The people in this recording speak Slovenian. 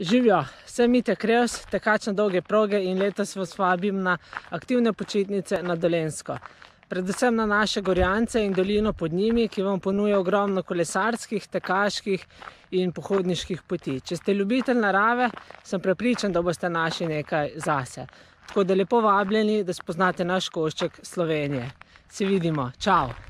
Živijo, sem Mite Krevs, tekač na dolge proge in letos vas vabim na aktivne počitnice na Dolensko. Predvsem na naše gorjance in dolino pod njimi, ki vam ponuja ogromno kolesarskih, tekaških in pohodniških poti. Če ste ljubitelj narave, sem prepričan, da boste našli nekaj zase. Tako da lepo vabljeni, da spoznate naš košček Slovenije. Se vidimo, čau!